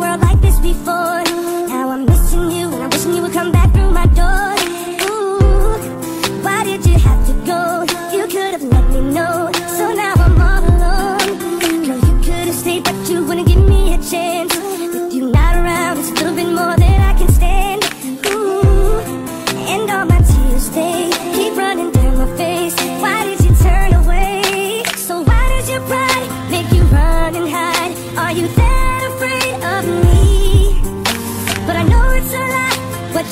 world like this before. Now I'm missing you, and I'm wishing you would come back through my door. Ooh, why did you have to go? You could have let me know. So now I'm all alone. Girl, you could have stayed, but you wouldn't give me a chance. With you not around, it's a little bit more than I can stand. Ooh, and all my tears they keep running down my face. Why did you turn away? So why does your pride make you run and hide? Are you there?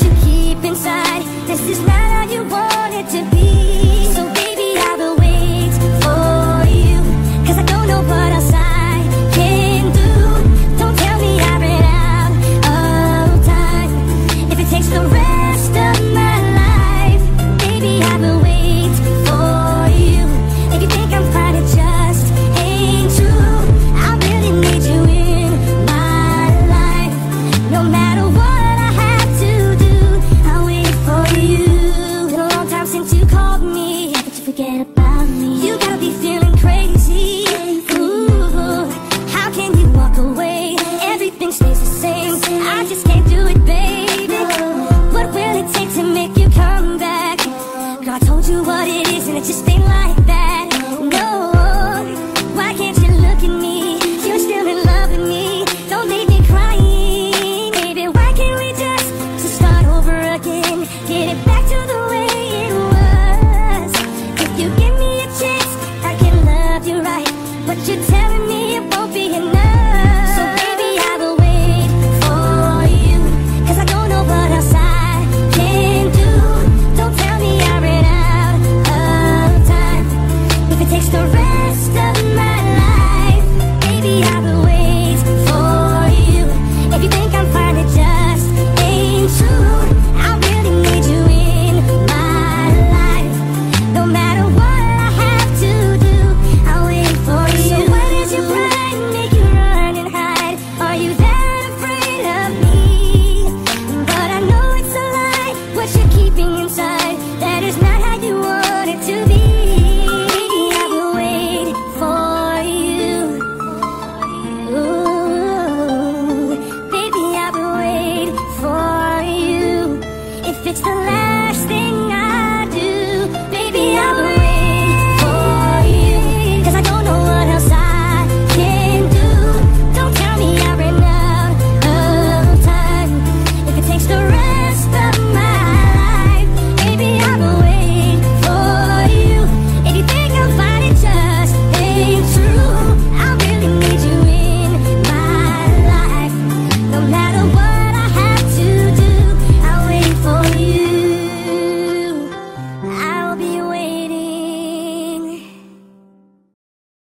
you keep inside. This is not how you want it to be. So baby, I will wait for you Cause I don't know what else I can do. Don't tell me I ran out of time. If it takes the rest of my life Baby, I will wait for you. If you think I'm tired, it just ain't true. I really need you in my life No matter it just ain't like that. No, why can't you look at me? You're still in love with me. Don't leave me crying Baby, why can't we just, start over again? Get it back to the way it was. If you give me a chance, I can love you right. But you tell